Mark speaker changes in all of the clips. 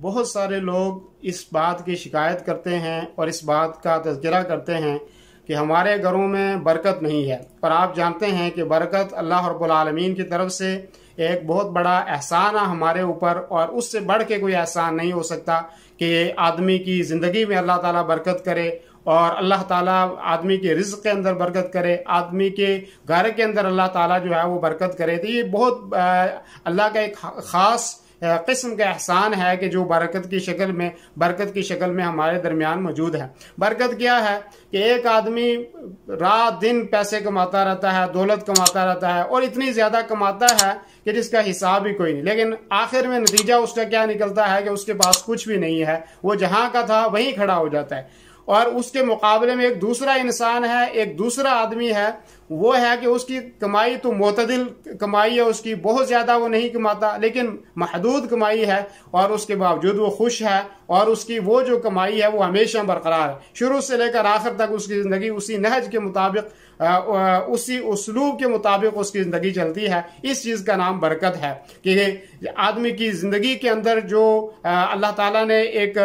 Speaker 1: बहुत सारे लोग इस बात की शिकायत करते हैं और इस बात का तस्करा करते हैं कि हमारे घरों में बरकत नहीं है। और आप जानते हैं कि बरकत अल्लाह रबालमीन की तरफ़ से एक बहुत बड़ा एहसान है हमारे ऊपर और उससे बढ़ के कोई एहसान नहीं हो सकता कि आदमी की ज़िंदगी में अल्लाह ताला बरकत करे और अल्लाह ताला आदमी के रिज्क के अंदर बरकत करे, आदमी के घर के अंदर अल्लाह ताला जो है वो बरकत करे। तो ये बहुत अल्लाह का एक ख़ास किस्म का एहसान है कि जो बरकत की शक्ल में, बरकत की शक्ल में हमारे दरमियान मौजूद है। बरकत क्या है कि एक आदमी रात दिन पैसे कमाता रहता है, दौलत कमाता रहता है और इतनी ज़्यादा कमाता है कि जिसका हिसाब ही कोई नहीं। लेकिन आखिर में नतीजा उसका क्या निकलता है कि उसके पास कुछ भी नहीं है। वो जहाँ का था, वहीं खड़ा हो जाता है। और उसके मुकाबले में एक दूसरा इंसान है, एक दूसरा आदमी है वो है कि उसकी कमाई तो मतदिल कमाई है, उसकी बहुत ज़्यादा वो नहीं कमाता, लेकिन महदूद कमाई है और उसके बावजूद वो खुश है और उसकी वो जो कमाई है वो हमेशा बरकरार है। शुरू से लेकर आखिर तक उसकी ज़िंदगी उसी नहज के मुताबिक उसी उसलूब के मुताबिक उसकी ज़िंदगी चलती है। इस चीज़ का नाम बरकत है कि आदमी की ज़िंदगी के अंदर जो अल्लाह ताला ने एक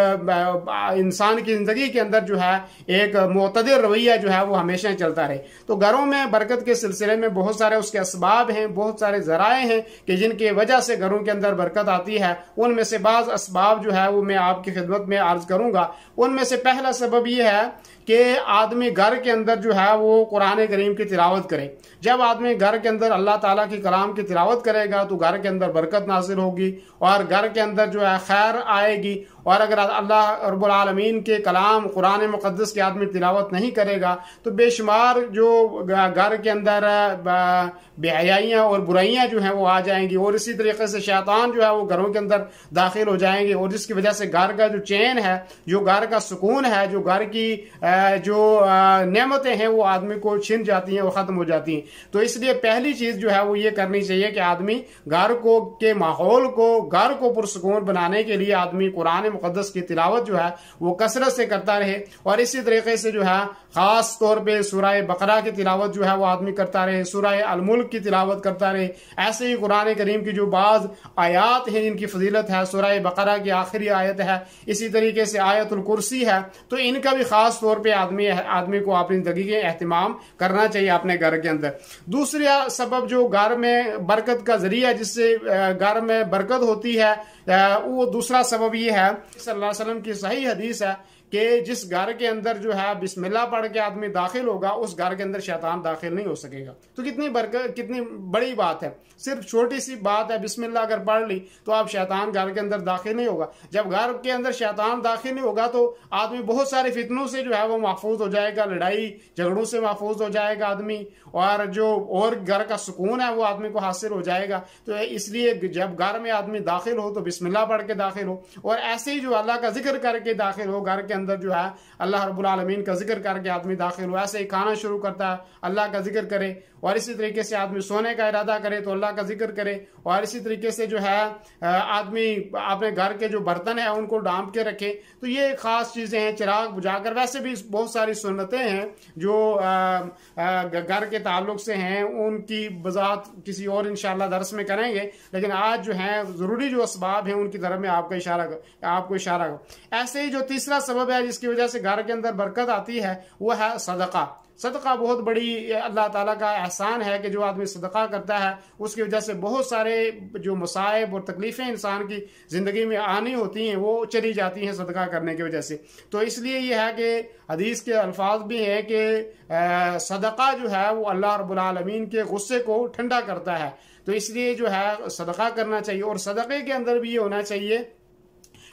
Speaker 1: इंसान की ज़िंदगी के अंदर जो है, एक मतदर रवैया जो है वो हमेशा चलता रहे। तो घरों में बरकत के सिलसिले में बहुत सारे उसके इसबाब हैं, बहुत सारे ज़राए हैं कि जिनकी वजह से घरों के अंदर बरकत आती है। उनमें से बाज़ इसबाब जो है, वो मैं आपकी खिदमत में अर्ज़ करूँगा। उनमें से पहला सबब यह है कि आदमी घर के अंदर जो है, वो कुरान करीम की तिलावत करे। जब आदमी घर के अंदर अल्लाह ताला की कलाम की तिलावत करेगा तो घर के अंदर बरकत नाजिल होगी और घर के अंदर जो है खैर आएगी और अगर अल्लाह रबालमीन के कलाम कुरान मुक़दस के आदमी तिलावत नहीं करेगा तो बेशुमार जो घर के अंदर बेहयाइयाँ और बुराइयाँ जो हैं वो आ जाएँगी और इसी तरीके से शैतान जो है वो घरों के अंदर दाखिल हो जाएँगे और जिसकी वजह से घर का जो चैन है, जो घर का सुकून है, जो घर की जो नेमतें हैं वो आदमी को छिन जाती हैं और ख़त्म हो जाती हैं। तो इसलिए पहली चीज़ जो है वो ये करनी चाहिए कि आदमी घर को, के माहौल को, घर को पुरसकून बनाने के लिए आदमी कुरान मुकदस की तिलावत जो है, वो कसरत से करता रहे और इसी तरीके से जो है, ख़ास तौर पर सुराय बकरा की तिलावत जो है, वो आदमी करता रहे सुराय अलमुल्क की तिलावत करता रहे। ऐसे ही कुरान करीम की जो बाज आयात हैं, जिनकी फजीलत है सुराय बकरा की आखिरी आयत है, इसी तरीके से आयतुल कुर्सी है। तो इनका भी ख़ास तौर पर आदमी आदमी को अपनी ज़िंदगी के अहतमाम करना चाहिए अपने घर के अंदर। दूसरा सबब जो घर में बरकत का ज़रिया जिससे घर में बरकत होती है वो दूसरा सबब ये है सल्लल्लाहु अलैहि वसल्लम की सही हदीस है कि जिस घर के अंदर जो है बिस्मिल्लाह पढ़ के आदमी दाखिल होगा, उस घर के अंदर शैतान दाखिल नहीं हो सकेगा। तो कितनी बरकत कितनी बड़ी बात है। सिर्फ़ छोटी सी बात है, बिस्मिल्लाह अगर पढ़ ली तो आप शैतान घर के अंदर दाखिल नहीं होगा। जब घर के अंदर शैतान दाखिल नहीं होगा तो आदमी बहुत सारे फितनों से जो है वो महफूज हो जाएगा, लड़ाई झगड़ों से महफूज हो जाएगा आदमी, और जो और घर का सुकून है, वो आदमी को हासिल हो जाएगा। तो इसलिए जब घर में आदमी दाखिल हो तो बिस्मिल्लाह पढ़ के दाखिल हो, और ऐसे ही जो अल्लाह का ज़िक्र करके दाखिल हो, घर के अंदर जो है, अल्लाह रबालमीन का ज़िक्र करके आदमी दाखिल हुआ। ऐसे ही खाना शुरू करता है, अल्लाह का ज़िक्र करे और इसी तरीके से आदमी सोने का इरादा करे तो अल्लाह का ज़िक्र करे। और इसी तरीके से जो है आदमी अपने घर के जो बर्तन है, उनको डांप के रखे। तो ये खास चीज़ें हैं, चिराग बुझाकर। वैसे भी बहुत सारी सुन्नतें हैं, जो घर के ताल्लुक से हैं। उनकी वजात किसी और इंशाल्लाह दरस में करेंगे। लेकिन आज जो है, ज़रूरी जो इसबाब हैं, उनकी तरफ़ में आपका इशारा आपको इशारा ऐसे ही जो तीसरा सबब है, जिसकी वजह से घर के अंदर बरकत आती है, वो है सदका। सदका बहुत बड़ी अल्लाह ताला का एहसान है कि जो आदमी सदका करता है, उसकी वजह से बहुत सारे जो मसायब और तकलीफ़ें इंसान की ज़िंदगी में आनी होती हैं, वो चली जाती हैं सदका करने की वजह से। तो इसलिए यह है कि हदीस के अल्फाज भी हैं कि सदका जो है वो अल्लाह रबालमीन के गुस्से को ठंडा करता है। तो इसलिए जो है सदका करना चाहिए और सदक़े के अंदर भी ये होना चाहिए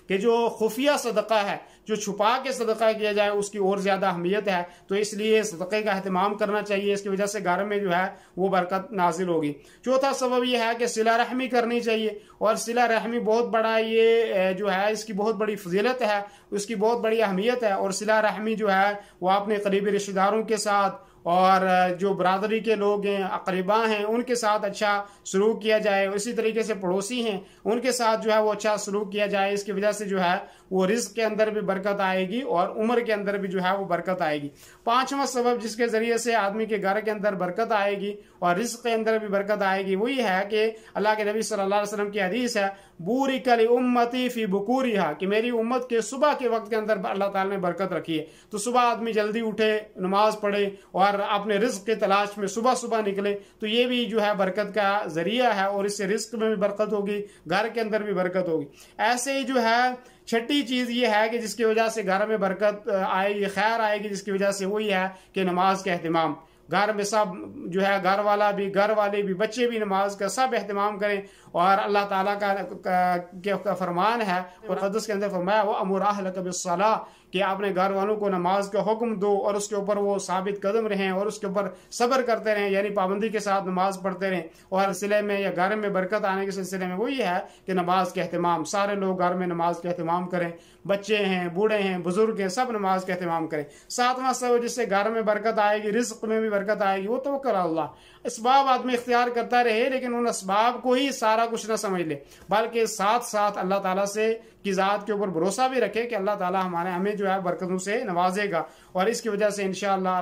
Speaker 1: कि जो खुफिया सदका है, जो छुपा के सदका किया जाए, उसकी और ज़्यादा अहमियत है। तो इसलिए सदक़े का अहतमाम करना चाहिए। इसकी वजह से घर में जो है, वो बरकत नाजिल होगी। चौथा सबब यह है कि सिला रहमी करनी चाहिए। और सिला रहमी बहुत बड़ा ये जो है, इसकी बहुत बड़ी फजीलत है उसकी बहुत बड़ी अहमियत है। और सिला रहमी जो है, वो अपने करीबी रिश्तेदारों के साथ और जो बरदरी के लोग हैं, अकरीबा हैं, उनके साथ अच्छा सलूक किया जाए इसी तरीके से पड़ोसी हैं, उनके साथ जो है वो अच्छा सलूक किया जाए, इसकी वजह से जो है वो रिस्क के अंदर भी बरकत आएगी और उम्र के अंदर भी जो है वो बरकत आएगी। पांचवा सबब जिसके ज़रिए से आदमी के घर के अंदर बरकत आएगी और रिस्क के अंदर भी बरकत आएगी, वही है कि अल्लाह के नबी सल्लल्लाहु अलैहि वसल्लम की हदीस है, बूरी कल उम्मती फ़ी बुकूरिहा कि मेरी उम्मत के सुबह के वक्त के अंदर अल्लाह ताला ने बरकत रखी है। तो सुबह आदमी जल्दी उठे, नमाज़ पढ़े और अपने रिस्क के तलाश में सुबह सुबह निकले तो ये भी जो है बरकत का ज़रिया है और इससे रिस्क में भी बरकत होगी, घर के अंदर भी बरकत होगी। ऐसे ही जो है, छठी चीज़ ये है कि जिसकी वजह से घर में बरकत आएगी, खैर आएगी, जिसकी वजह से वही है कि नमाज़ का अहतमाम। घर में सब जो है घर वाला भी घर वाले भी बच्चे भी नमाज़ का सब अहतमाम करें। और अल्लाह ताला का, का, का, फरमान है और हदस के अंदर फरमाया वो अमुराह कबिसला कि आपने घर वालों को नमाज़ का हुक्म दो और उसके ऊपर वो साबित कदम रहें और उसके ऊपर सब्र करते रहें यानी पाबंदी के साथ नमाज़ पढ़ते रहें। और सिले में या घर में बरकत आने के सिलसिले में वही है कि नमाज़ के अहतमाम सारे लोग घर में नमाज़ का अहतमाम करें। बच्चे हैं बूढ़े हैं बुज़ुर्ग हैं सब नमाज़ का अहतमाम करें। सातवां सब जिससे घर में बरकत आएगी रिस्क में भी बरकत आएगी, वो तो अल्लाह इसबाब आदमी इख्तियार करता रहे, लेकिन उन इसबाब को ही सारा कुछ ना समझ ले। बल्कि साथ साथ अल्लाह ताला से की ज़ात के ऊपर भरोसा भी रखे कि अल्लाह ताला हमारे, हमें जो है बरकतों से नवाजेगा। और इसकी वजह से इनशाला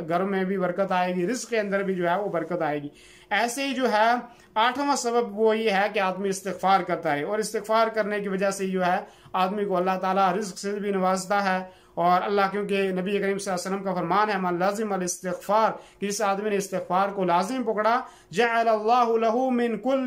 Speaker 1: घर में भी बरकत आएगी रिस्क के अंदर भी जो है वो बरकत आएगी। ऐसे ही जो है, आठवां सबब वो ये है कि आदमी इस्तफार करता है और इस्तफार करने की वजह से जो है, आदमी को अल्लाह ताला रिस्क से भी नवाजता है और अल्लाह क्योंकि नबी करीम वसल्लम का फरमान है मन लाजिम इस्तफार कि इस आदमी ने इस्तफार को लाजिम पकड़ा। जमिन कुल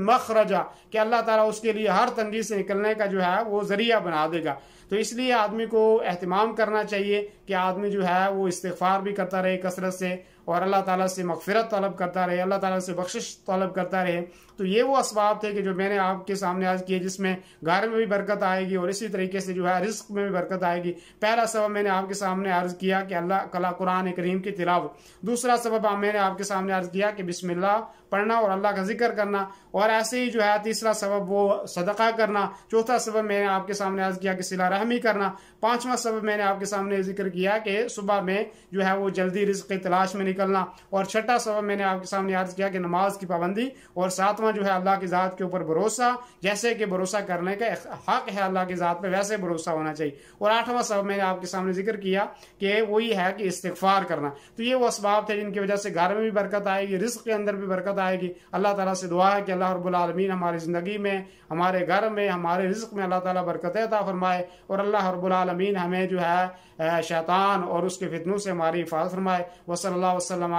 Speaker 1: मखरजा, कि अल्लाह ताला उसके लिए हर तंगी से निकलने का जो है, वो ज़रिया बना देगा। तो इसलिए आदमी को अहतमाम करना चाहिए कि आदमी जो है, वो इस्तफार भी करता रहे कसरत से। और अल्लाह ताला से मगफरत तलब करता रहे, अल्लाह ताला से बख्शिश तलब करता रहे। तो ये वो इसबाब थे कि जो मैंने आपके सामने आज किए, जिसमें घर में भी बरकत आएगी और इसी तरीके से जो है रिस्क में भी बरकत आएगी। पहला सबब मैंने आपके सामने अर्ज़ किया कि अल्लाह कला कुरान करीम की तिलावत। दूसरा सबब मैंने आपके सामने अर्ज़ किया कि बिस्मिल्लाह पढ़ना और अल्लाह का ज़िक्र करना। और ऐसे ही जो है तीसरा सबब वो सदका करना। चौथा सबब मैंने आपके सामने अर्ज़ किया कि सिला रहमी करना। पांचवा सबब मैंने आपके सामने ज़िक्र किया कि सुबह में जो है वो जल्दी रिस्क की तलाश में निकलना। और छठा सबब मैंने आपके सामने अर्ज़ किया कि नमाज़ की पाबंदी और सातवां जो है अल्लाह की ज़ात के ऊपर भरोसा। जैसे कि भरोसा करने का हक है अल्लाह की ज़ात पे, वैसे भरोसा होना चाहिए। और आठवां सबब मैंने आपके सामने ज़िक्र किया कि वही है कि इस्तफार करना। तो ये वो इसबाब थे जिनकी वजह से घर में भी बरकत आएगी रिस्क के अंदर भी बरकत आएगी। अल्लाह ताला से दुआ है कि अल्लाह रबालमीन हमारी ज़िंदगी में, हमारे घर में, हमारे रिस्क में अल्लाह ताला बरकत अता फरमाए। और अल्लाह रबालमीन हमें जो है शैतान और उसके फितनों से हमारी हिफाजत फरमाए। वसल वसलम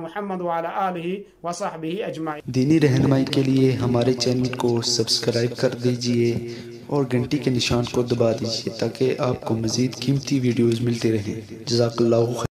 Speaker 1: महमद
Speaker 2: दीनी रहनमाई के लिए हमारे चैनल को सब्सक्राइब कर दीजिए और घंटी के निशान को दबा दीजिए ताकि आपको मज़ीद कीमती वीडियोज़ मिलते रहें। जजाकल्ला